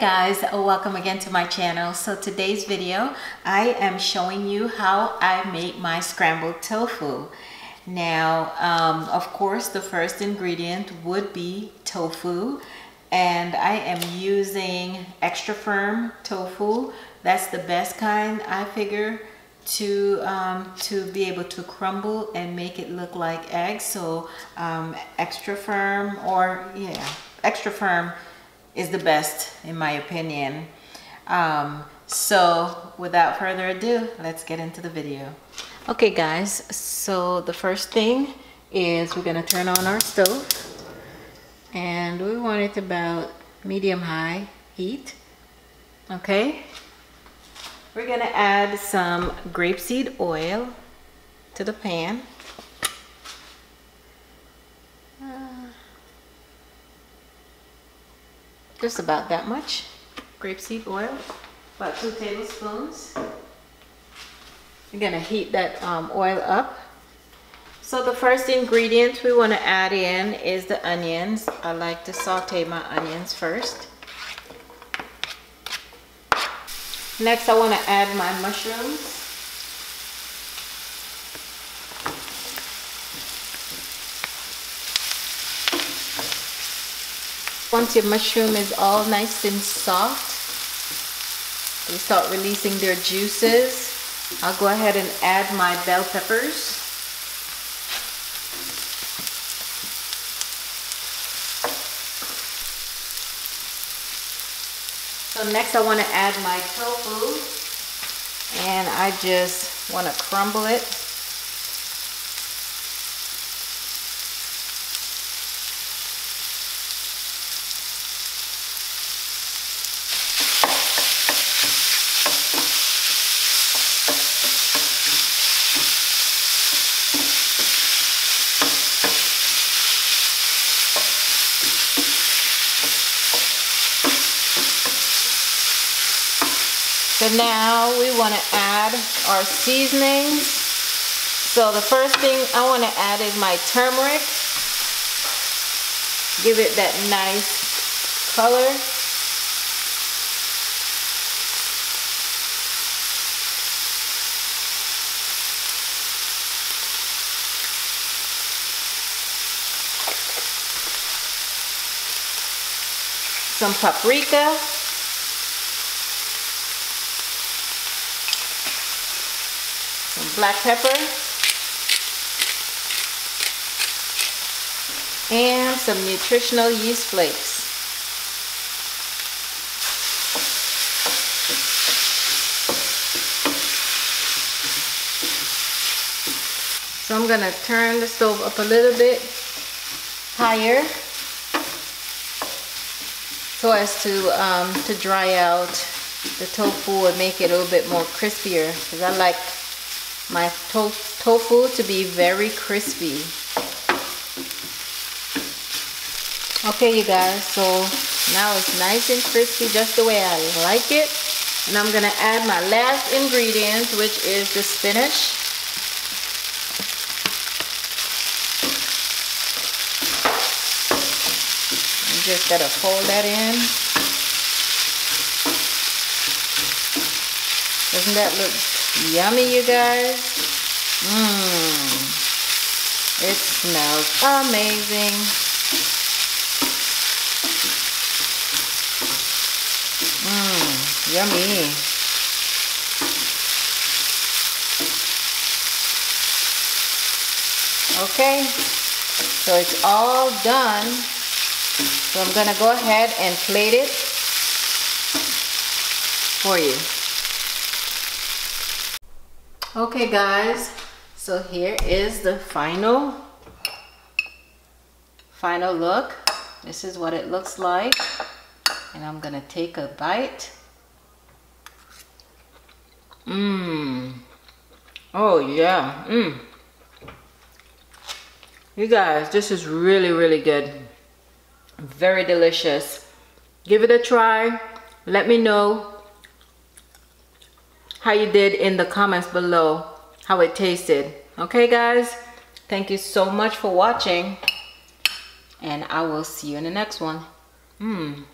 guys welcome again to my channel. So today's video I am showing you how I make my scrambled tofu. Now um, of course the first ingredient would be tofu and I am using extra firm tofu. That's the best kind I figure to um, to be able to crumble and make it look like eggs. So um, extra firm or yeah extra firm is the best in my opinion. Um, so without further ado, let's get into the video. Okay guys, so the first thing is we're gonna turn on our stove and we want it about medium high heat. Okay. We're gonna add some grapeseed oil to the pan. Just about that much. Grapeseed oil about two tablespoons. You're gonna heat that um, oil up. So the first ingredient we want to add in is the onions. I like to saute my onions first. Next I want to add my mushrooms Once your mushroom is all nice and soft, they start releasing their juices. I'll go ahead and add my bell peppers. So next I want to add my tofu and I just want to crumble it So now we want to add our seasonings. So the first thing I want to add is my turmeric. Give it that nice color. Some paprika. Black pepper and some nutritional yeast flakes. So I'm to turn the stove up a little bit higher so as to um, to dry out the tofu and make it a little bit more crispier because I like my to tofu to be very crispy. Okay, you guys, so now it's nice and crispy just the way I like it. And I'm to add my last ingredient, which is the spinach. You just got to fold that in. Doesn't that look Yummy, you guys. Mmm. It smells amazing. Mmm. Yummy. Okay. So it's all done. So I'm going to go ahead and plate it for you. Okay guys, so here is the final, final look. This is what it looks like. And I'm gonna take a bite. Mmm. Oh yeah, mmm. You guys, this is really, really good. Very delicious. Give it a try. Let me know how you did in the comments below how it tasted. Okay guys? Thank you so much for watching and I will see you in the next one. Mmm.